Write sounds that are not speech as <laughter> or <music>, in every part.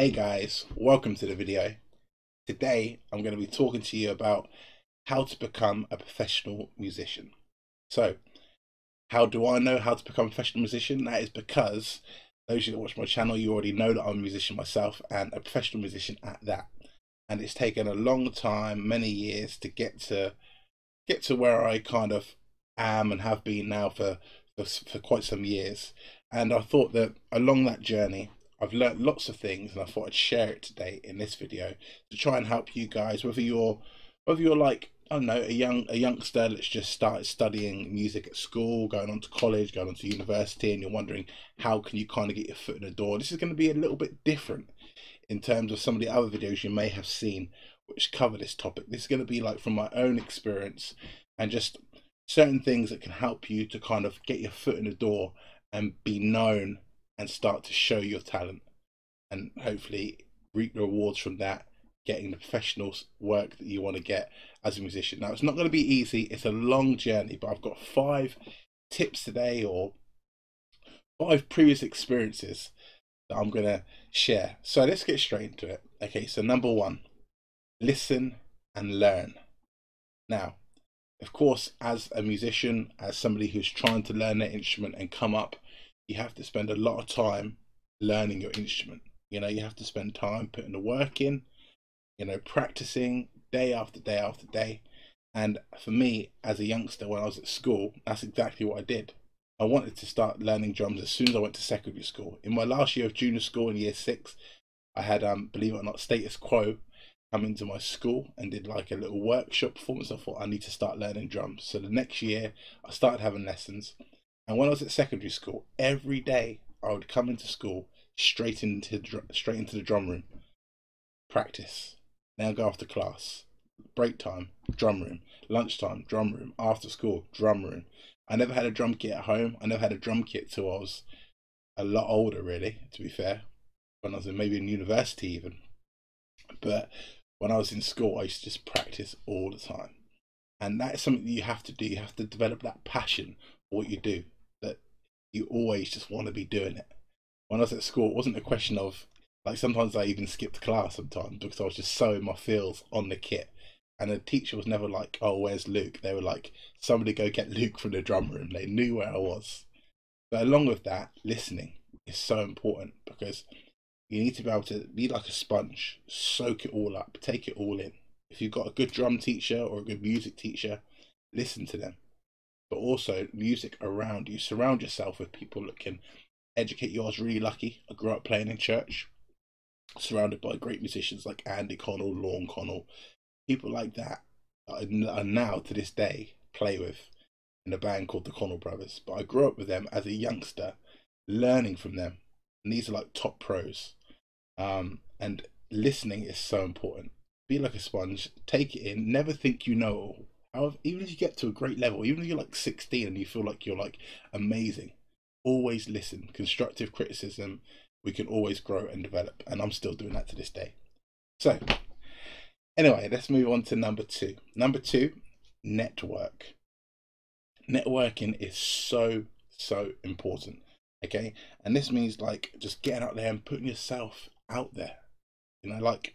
Hey guys, welcome to the video. Today I'm going to be talking to you about how to become a professional musician. So, how do I know how to become a professional musician? That is because those of you that watch my channel, you already know that I'm a musician myself and a professional musician at that. And it's taken a long time, many years to get to get to where I kind of am and have been now for for, for quite some years. And I thought that along that journey, I've learnt lots of things, and I thought I'd share it today in this video to try and help you guys. Whether you're whether you're like I don't know a young a youngster that's just started studying music at school, going on to college, going on to university, and you're wondering how can you kind of get your foot in the door. This is going to be a little bit different in terms of some of the other videos you may have seen which cover this topic. This is going to be like from my own experience and just certain things that can help you to kind of get your foot in the door and be known and start to show your talent. And hopefully reap the rewards from that getting the professional work that you want to get as a musician. Now it's not going to be easy it's a long journey but i've got five tips today or five previous experiences that i'm going to share. So let's get straight into it. Okay so number one listen and learn. Now of course, as a musician, as somebody who's trying to learn their instrument and come up, you have to spend a lot of time learning your instrument. You know, you have to spend time putting the work in, you know, practicing day after day after day. And for me, as a youngster, when I was at school, that's exactly what I did. I wanted to start learning drums as soon as I went to secondary school. In my last year of junior school in year six, I had, um, believe it or not, Status Quo come into my school and did like a little workshop performance. I thought I need to start learning drums. So the next year I started having lessons. And when I was at secondary school, every day I would come into school straight into straight into the drum room, practice. I'd go after class, break time, drum room, lunchtime, drum room, after school, drum room. I never had a drum kit at home. I never had a drum kit till I was a lot older, really. To be fair, when I was in maybe in university even. But when I was in school, I used to just practice all the time. And that is something that you have to do. You have to develop that passion for what you do, you always just want to be doing it. When I was at school, it wasn't a question of, like, sometimes I even skipped class sometimes because I was just so in my feels on the kit. And the teacher was never like, oh, where's Luke? They were like, somebody go get Luke from the drum room. They knew where I was. But along with that, listening is so important because you need to be able to be like a sponge, soak it all up, take it all in. If you've got a good drum teacher or a good music teacher, listen to them. But also music around you. Surround yourself with people that can educate you. I was really lucky. I grew up playing in church, surrounded by great musicians like Andy Connell, Lorne Connell, people like that. I now to this day play with in a band called the Connell Brothers. But I grew up with them as a youngster, learning from them. And these are like top pros um, and listening is so important. Be like a sponge, take it in, never think you know all. However, even if you get to a great level, even if you're like 16 and you feel like you're like amazing, always listen. Constructive criticism, we can always grow and develop. And I'm still doing that to this day. So, anyway, let's move on to number two. Number two, network. Networking is so, so important. Okay. And this means like just getting out there and putting yourself out there. You know, like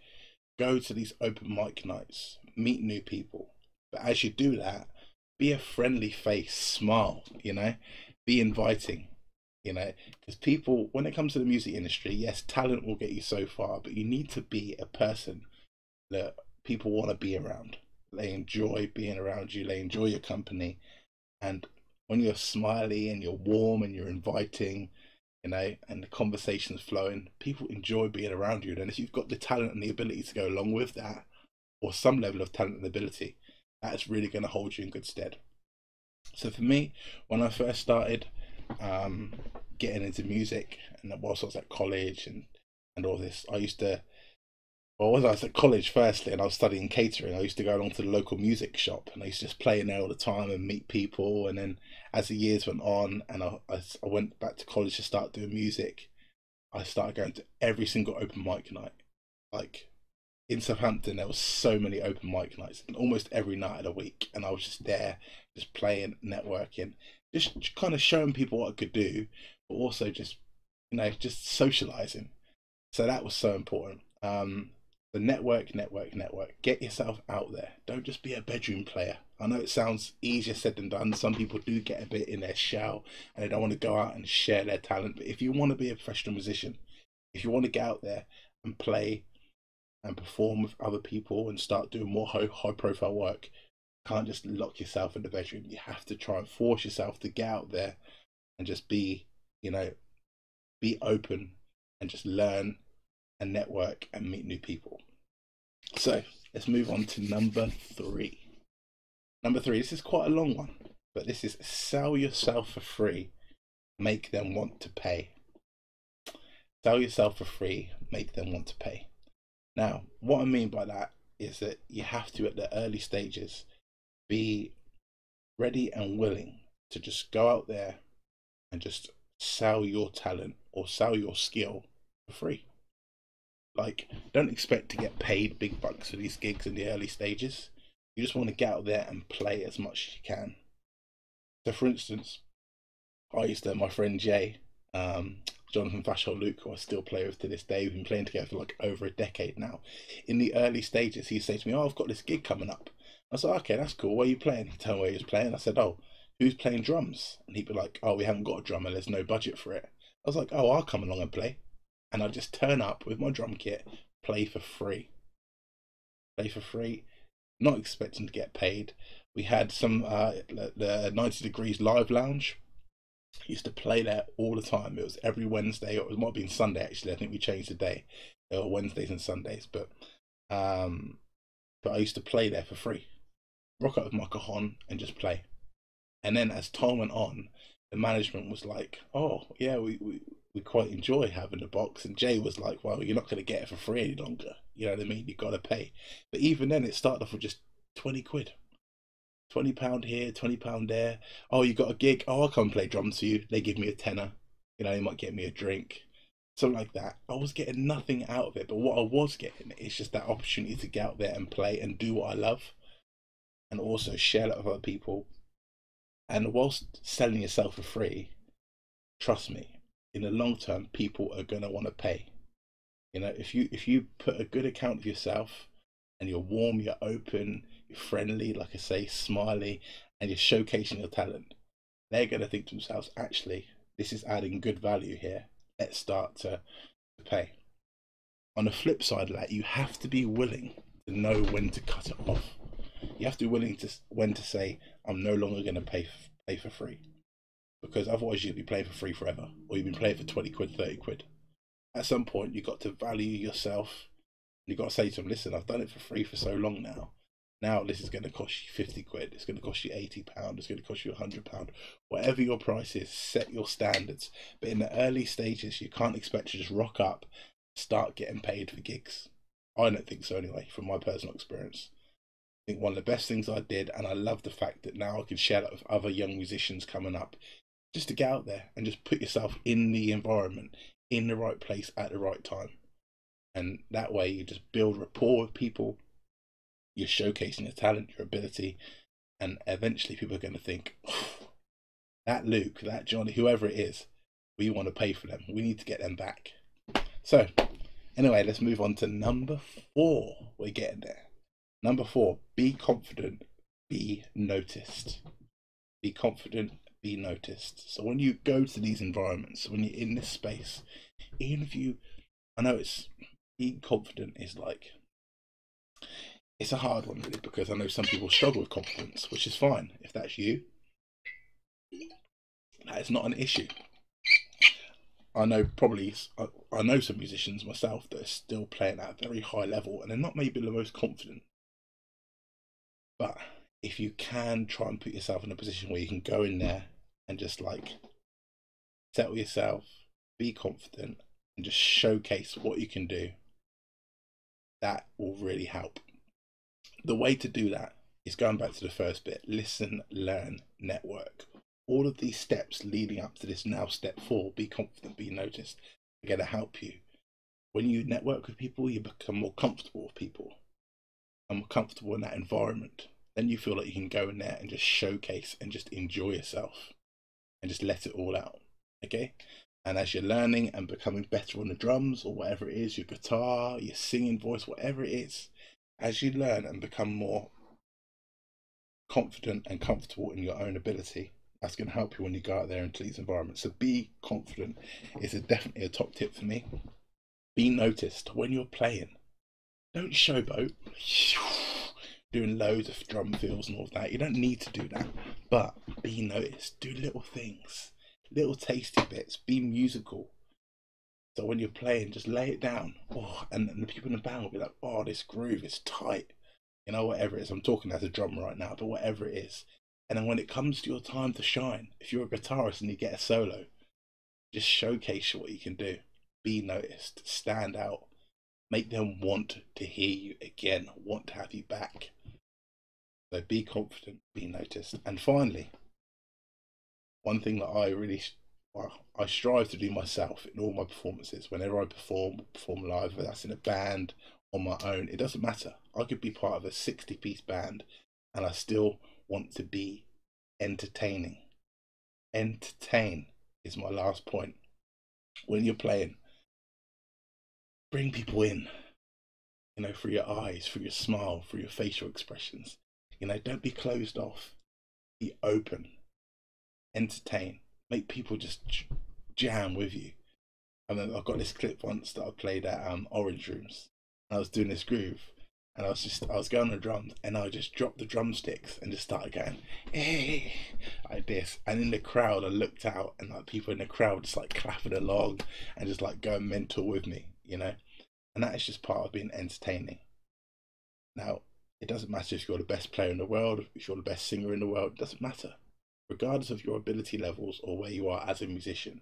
go to these open mic nights, meet new people. But as you do that, be a friendly face, smile, you know, be inviting, you know, because people, when it comes to the music industry, yes, talent will get you so far, but you need to be a person that people want to be around. They enjoy being around you, they enjoy your company. And when you're smiley and you're warm and you're inviting, you know, and the conversation's flowing, people enjoy being around you. And if you've got the talent and the ability to go along with that, or some level of talent and ability, that's really going to hold you in good stead. So for me, when I first started um, getting into music, and whilst I was at college and and all this, I used to well, was I was at college firstly, and I was studying catering. I used to go along to the local music shop, and I used to just play in there all the time and meet people. And then as the years went on, and I, I, I went back to college to start doing music, I started going to every single open mic night. Like in Southampton, there was so many open mic nights, and almost every night of the week, and I was just there, just playing, networking, just kind of showing people what I could do, but also just you know just socializing So that was so important. Um, the network, network, network. Get yourself out there. Don't just be a bedroom player. I know it sounds easier said than done. Some people do get a bit in their shell and they don't want to go out and share their talent. But if you want to be a professional musician, if you want to get out there and play and perform with other people and start doing more high, high profile work, can't just lock yourself in the bedroom. You have to try and force yourself to get out there and just be, you know, be open and just learn and network and meet new people. So let's move on to number three. Number three, this is quite a long one, but this is sell yourself for free, make them want to pay. Sell yourself for free, make them want to pay. Now, what I mean by that is that you have to, at the early stages, be ready and willing to just go out there and just sell your talent or sell your skill for free. Like, don't expect to get paid big bucks for these gigs in the early stages. You just want to get out there and play as much as you can. So, for instance, I used to, my friend Jay, um, Jonathan Fashel Luke, who I still play with to this day, we've been playing together for like over a decade now. In the early stages, he'd say to me, Oh, I've got this gig coming up. I said, Okay, that's cool. Where are you playing? He'd tell me where he was playing. I said, Oh, who's playing drums? And he'd be like, Oh, we haven't got a drummer. There's no budget for it. I was like, Oh, I'll come along and play and I'd just turn up with my drum kit, play for free. Play for free, not expecting to get paid. We had some uh, the 90 Degrees Live Lounge. Used to play there all the time. It was every Wednesday, or it might have been Sunday actually. I think we changed the day. It were Wednesdays and Sundays, but um, but I used to play there for free. Rock out with my cajon and just play. And then as time went on, the management was like, "Oh yeah, we, we we quite enjoy having the box. And Jay was like, well, you're not going to get it for free any longer. You know what I mean? You've got to pay. But even then, it started off with just 20 quid. 20 pound here, 20 pound there. Oh, you got a gig. Oh, I'll come play drums for you. They give me a tenner. You know, they might get me a drink. Something like that. I was getting nothing out of it. But what I was getting is just that opportunity to get out there and play and do what I love. And also share that with other people. And whilst selling yourself for free, trust me, in the long term, people are going to want to pay. You know, if you if you put a good account of yourself and you're warm, you're open, friendly, like I say, smiley, and you're showcasing your talent, they're going to think to themselves, actually, this is adding good value here. Let's start to, to pay. On the flip side of that, you have to be willing to know when to cut it off. You have to be willing to when to say, I'm no longer going to pay pay for free because otherwise you'd be playing for free forever, or you've been playing for 20 quid, 30 quid. At some point, you've got to value yourself. You've got to say to them, listen, I've done it for free for so long now. Now this is going to cost you 50 quid. It's going to cost you 80 pound. It's going to cost you 100 pound. Whatever your price is, set your standards. But in the early stages, you can't expect to just rock up, start getting paid for gigs. I don't think so anyway, from my personal experience. I think one of the best things I did, and I love the fact that now I can share that with other young musicians coming up, just to get out there and just put yourself in the environment, in the right place at the right time. And that way you just build rapport with people, you're showcasing your talent, your ability, and eventually people are going to think, <sighs> that Luke, that Johnny, whoever it is, we want to pay for them. We need to get them back. So, anyway, let's move on to number four. We're getting there. Number four, be confident, be noticed. Be confident, be noticed. So when you go to these environments, when you're in this space, even if you, I know it's being confident is like, it's a hard one really because I know some people struggle with confidence, which is fine if that's you. That is not an issue. I know probably I, I know some musicians myself that are still playing at a very high level and they're not maybe the most confident. But if you can try and put yourself in a position where you can go in there and just like settle yourself, be confident, and just showcase what you can do, that will really help. The way to do that is going back to the first bit listen, learn, network. All of these steps leading up to this now step four be confident, be noticed are going to help you. When you network with people, you become more comfortable with people and more comfortable in that environment. Then you feel like you can go in there and just showcase and just enjoy yourself and just let it all out. Okay. And as you're learning and becoming better on the drums or whatever it is, your guitar, your singing voice, whatever it is, as you learn and become more confident and comfortable in your own ability, that's going to help you when you go out there into these environments. So be confident is a, definitely a top tip for me. Be noticed when you're playing. Don't showboat, <sighs> doing loads of drum fills and all of that. You don't need to do that, but be noticed. Do little things, little tasty bits. Be musical. So when you're playing, just lay it down. Oh, and, and the people in the band will be like, "Oh, this groove is tight." You know, whatever it is. I'm talking as a drummer right now, but whatever it is, and then when it comes to your time to shine, if you're a guitarist and you get a solo, just showcase what you can do. Be noticed, stand out, make them want to hear you again, want to have you back. So be confident, be noticed. And finally, one thing that I really I strive to do myself in all my performances. Whenever I perform, perform live, whether that's in a band on my own, it doesn't matter. I could be part of a 60 piece band and I still want to be entertaining. Entertain is my last point. When you're playing, bring people in, you know, through your eyes, through your smile, through your facial expressions. You know, don't be closed off. Be open. Entertain. Make people just jam with you. And then I've got this clip once that I played at um, Orange Rooms. I was doing this groove, and I was just I was going on the drums and I just dropped the drumsticks and just started going hey like this and in the crowd I looked out and like people in the crowd just like clapping along and just like going mental with me you know and that is just part of being entertaining now it doesn't matter if you're the best player in the world if you're the best singer in the world it doesn't matter regardless of your ability levels or where you are as a musician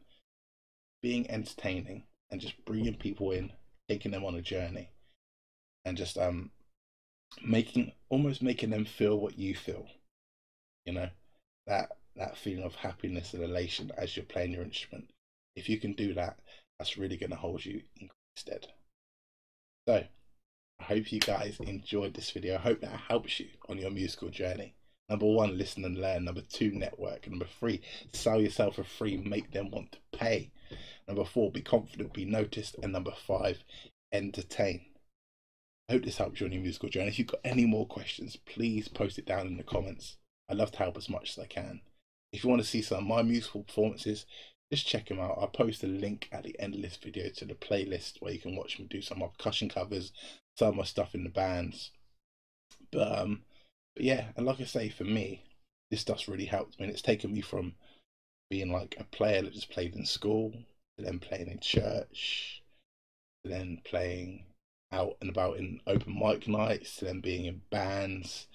being entertaining and just bringing people in taking them on a journey and just um making almost making them feel what you feel you know? That that feeling of happiness and elation as you're playing your instrument. If you can do that that's really going to hold you in stead. So i hope you guys enjoyed this video. I hope that helps you on your musical journey number one listen and learn number two network number three sell yourself for free make them want to pay number four be confident be noticed and number five entertain I hope this helps you on your musical journey. If you've got any more questions, please post it down in the comments. I love to help as much as I can. If you want to see some of my musical performances, just check them out. I'll post a link at the end of this video to the playlist where you can watch me do some of my percussion covers, some of my stuff in the bands. But um, but yeah, and like I say, for me, this stuff's really helped me. And it's taken me from being like a player that just played in school, to then playing in church, to then playing out and about in open mic nights, to then being in bands,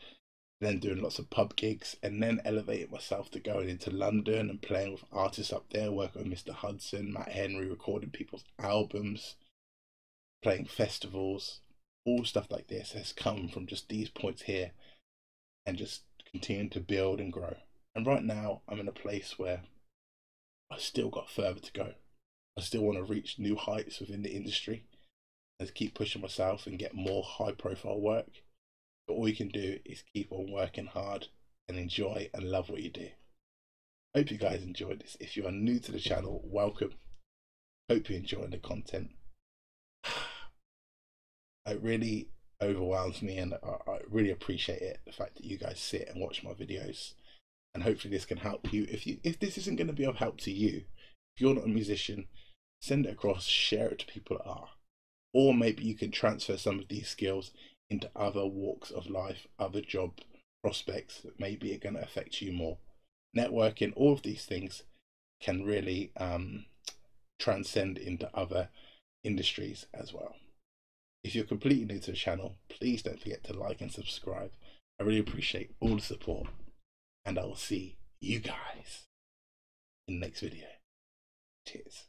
then doing lots of pub gigs, and then elevating myself to going into London and playing with artists up there, working with Mr. Hudson, Matt Henry, recording people's albums, playing festivals. All stuff like this has come from just these points here and just continue to build and grow. And right now, I'm in a place where I still got further to go. I still want to reach new heights within the industry and keep pushing myself and get more high profile work. But all you can do is keep on working hard and enjoy and love what you do. Hope you guys enjoyed this. If you are new to the channel, welcome. Hope you're enjoying the content. <sighs> It really overwhelms me and I, I really appreciate it the fact that you guys sit and watch my videos and hopefully this can help you if you if this isn't going to be of help to you if you're not a musician send it across share it to people that are or maybe you can transfer some of these skills into other walks of life, other job prospects that maybe are going to affect you more. Networking, all of these things can really um, transcend into other industries as well. If you're completely new to the channel, please don't forget to like and subscribe. I really appreciate all the support, and I will see you guys in the next video. Cheers.